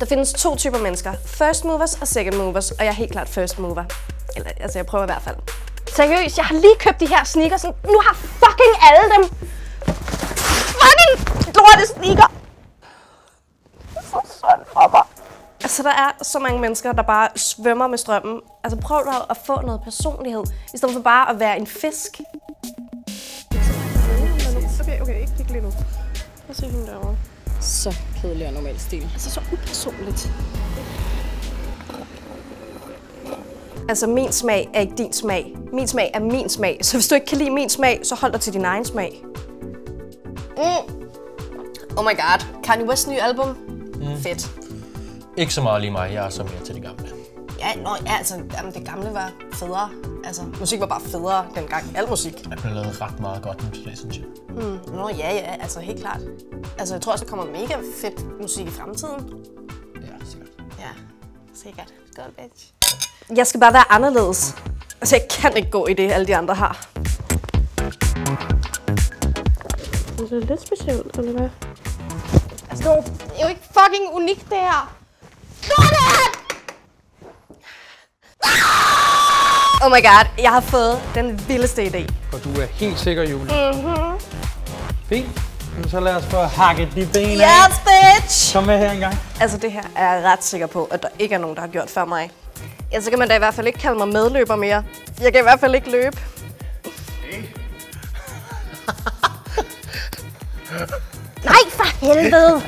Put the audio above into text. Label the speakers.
Speaker 1: Der findes to typer mennesker. First movers og second movers, og jeg er helt klart first mover. Eller, altså, jeg prøver i hvert fald.
Speaker 2: Seriøst, jeg har lige købt de her sneakers. Nu har fucking alle dem. Fucking lorte sneaker. Så synd for mig.
Speaker 1: Altså, der er så mange mennesker, der bare svømmer med strømmen. Altså, prøv dog at få noget personlighed, i stedet for bare at være en fisk. Okay, okay, ikke kigge lige nu. Hvad siger hun derovre?
Speaker 3: Så kedelig og normal stil.
Speaker 1: Altså, så upersonligt. Altså, min smag er ikke din smag. Min smag er min smag. Så hvis du ikke kan lide min smag, så hold dig til din egen smag. Mm. Oh my god. Kanye West nye album? Mm. Fedt.
Speaker 4: Ikke så meget lige mig, jeg er så mere til det gamle.
Speaker 1: Ja, nå, ja, altså, jamen, det gamle var federe. Altså, musik var bare federe dengang. Al musik.
Speaker 4: Der blev lavet ret meget godt nu til det, synes jeg.
Speaker 1: Nå, ja, ja, altså helt klart. Altså, jeg tror også, der kommer mega fedt musik i fremtiden.
Speaker 4: Ja, sikkert.
Speaker 1: Ja, sikkert. Godt, bitch. Jeg skal bare være anderledes. Altså, jeg kan ikke gå i det, alle de andre har. Det er lidt specielt, eller hvad?
Speaker 2: Altså, det er jo ikke fucking unikt, det her.
Speaker 1: Oh my god, jeg har fået den vildeste idé.
Speaker 5: Og du er helt sikker, Julie? Mhm. Fint. Men så lad os få hakket de ben af.
Speaker 1: Yes, bitch!
Speaker 5: Kom med her engang.
Speaker 1: Altså, det her er jeg ret sikker på, at der ikke er nogen, der har gjort før mig. Ja, så kan man da i hvert fald ikke kalde mig medløber mere. Jeg kan i hvert fald ikke løbe.
Speaker 2: Nej, for helvede!